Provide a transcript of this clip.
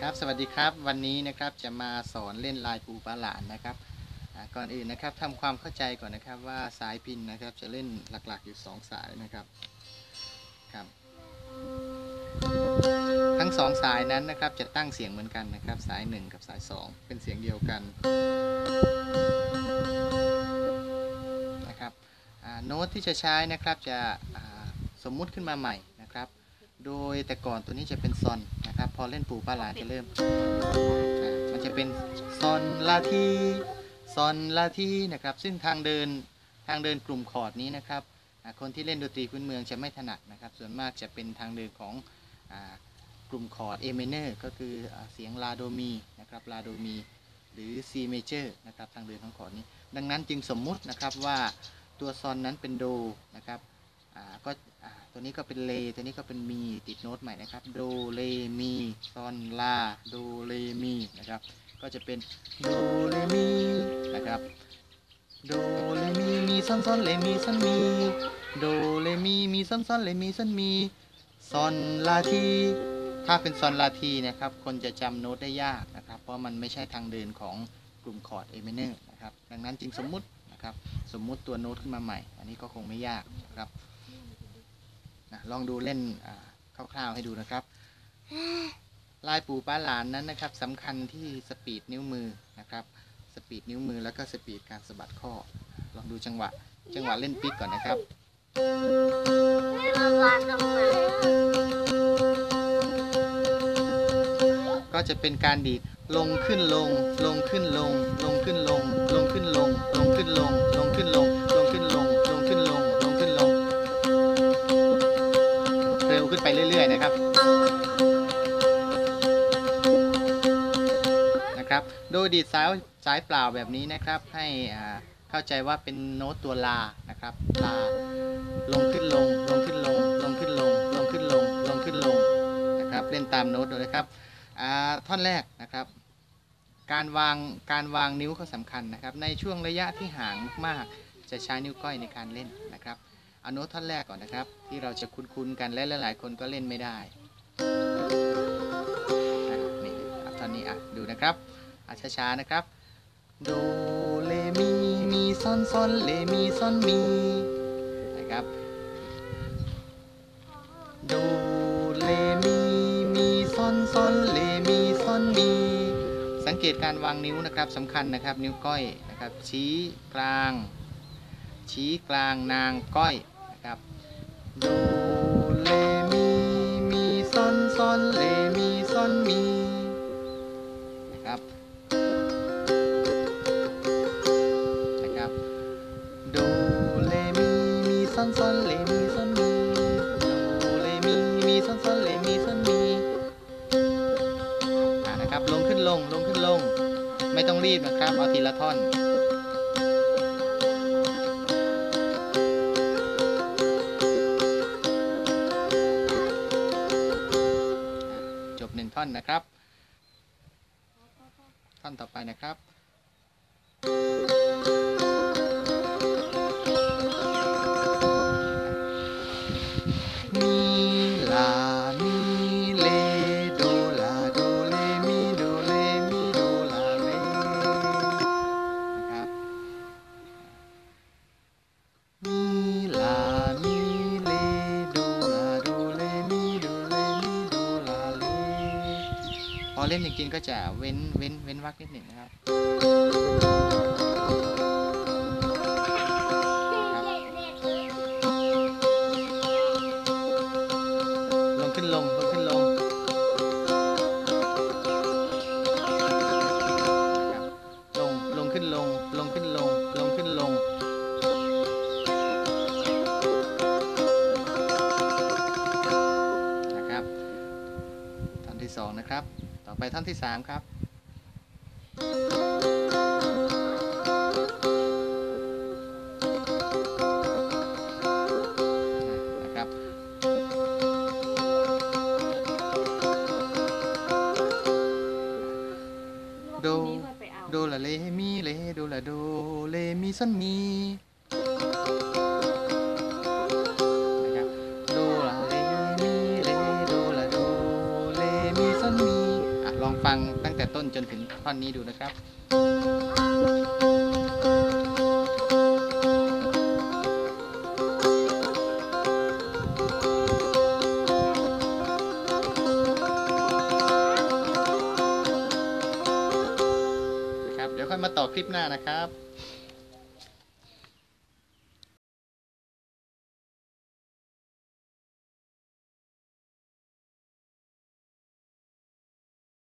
ครับสวัสดีครับวันนี้นะครับจะมาสอนเล่นลายปูปลาหลานนะครับก่อนอื่นนะครับทำความเข้าใจก่อนนะครับว่าสายพินนะครับจะเล่นหลักๆอยู่ 2 สายนะครับครับ ทั้งสองสายนั้นนะครับจะตั้งเสียงเหมือนกันนะครับ สาย 1 กับสาย 2 เป็นเสียงเดียวกันนะครับโน้ตที่จะใช้นะครับจะสมมุติขึ้นมาใหม่ โดยแต่ก่อนตัวนี้จะเป็นซอนนะครับ พอเล่นปู่ปลาหลานจะเริ่ม มันจะเป็นซอนลาทีซอนลาทีนะครับ ซึ่งทางเดินทางเดินกลุ่มคอร์ดนี้นะครับคนที่เล่นดนตรีพื้นเมืองจะไม่ถนัดนะครับ ส่วนมากจะเป็นทางเดินของอกลุ่มคอร์ด A minor ก็คืออเสียงลาโดมีนะครับลาโดมีหรือ C major นะครับทางเดินของคอร์ดนี้ ดังนั้นจึงสมมุตินะครับว่าตัวซอนนั้นเป็นโดนะครับก็ ตัวนี้ก็เป็นเล ตัวนี้ก็เป็นมี ติดโน้ตใหม่นะครับ โด เล มี ซอน ลา โด เล มี นะครับ ก็จะเป็น โด เล มี นะครับ โด เล มี มีซอนซอนเล มีซอนมี โด เล มี มีซอนซอนเล มีซอนมี ซอน ลาที ถ้าเป็นซอน ลาทีนะครับ คนจะจำโน้ตได้ยากนะครับ เพราะมันไม่ใช่ทางเดินของกลุ่มคอร์ด A minor นะครับ ดังนั้นจึงสมมุตินะครับ สมมุติตัวโน้ตขึ้นมาใหม่ อันนี้ก็คงไม่ยากนะครับ นะลองดูเล่นอ่าคร่าวๆให้ดูนะครับ ลายปู่ป๋าหลานนั้นนะครับสำคัญที่ speed นิ้วมือนะครับ speed นิ้วมือแล้วก็ speed การสะบัดข้อ ลองดูจังหวะ จังหวะเล่น pick ก่อนนะครับก็จะเป็นการดีดลงขึ้นลง ลงขึ้นลง ลงขึ้นลง ลงขึ้นลง ลงขึ้นลง ลงขึ้นลงลงขึ้นลง อยๆนะครับนะครับโดยดีดสายสายเปล่าแบบนี้นะครับให้อ่าเข้าใจว่าเป็นโน้ตตัวลานะครับลาลงขึ้นลงลงขึ้นลงลงขึ้นลงลงขึ้นลงลงขึ้นลงนะครับเล่นตามโน้ตดูนะครับท่อนแรกนะครับ การวางการวางนิ้วก็สำคัญนะครับ ในช่วงระยะที่ห่างมากๆจะใช้นิ้วก้อยในการเล่น เอาโน้ตท่อนแรกก่อนนะครับ ที่เราจะคุ้นๆกันและหลายๆคนก็เล่นไม่ได้นี่เอาท่อนนี้อะดูนะครับอะช้าๆนะครับโดเลมีมีซอนซอนเลมีซอนมีนะครับโดเลมีมีซอนซอนเลมีซอนมี สังเกตการวางนิ้วนะครับสำคัญนะครับ นิ้วก้อยนะครับ ชี้กลาง ชี้กลางนางก้อย โดเลมีมีซอนซอนเลมีซอนมีนะครับนะครับโดเลมีมีซอนซอนเลมีซอนมีโดเลมีมีซอนซอนเลมีซอนมีอ่านะครับลงขึ้นลงลงขึ้นลง ไม่ต้องรีบนะครับเอาทีละท่อน ท่อนนะครับ ท่อนต่อไปนะครับ อเล่นจริงๆก็จะเว้นเว้นเว้นวรรคนิดหนึ่งนะครับลงขึ้นลงลงขึ้นลงลงลงขึ้นลงลงขึ้นลงลงขึ้นลงนะครับท่อนที่สองนะครับ ไปท่อนที่สามครับ นะครับ โด โดละเลมีเลโดละโดเลมีซอนมี ลองฟังตั้งแต่ต้นจนถึงท่อนนี้ดูนะครับนะครับเดี๋ยวค่อยมาต่อคลิปหน้านะครับ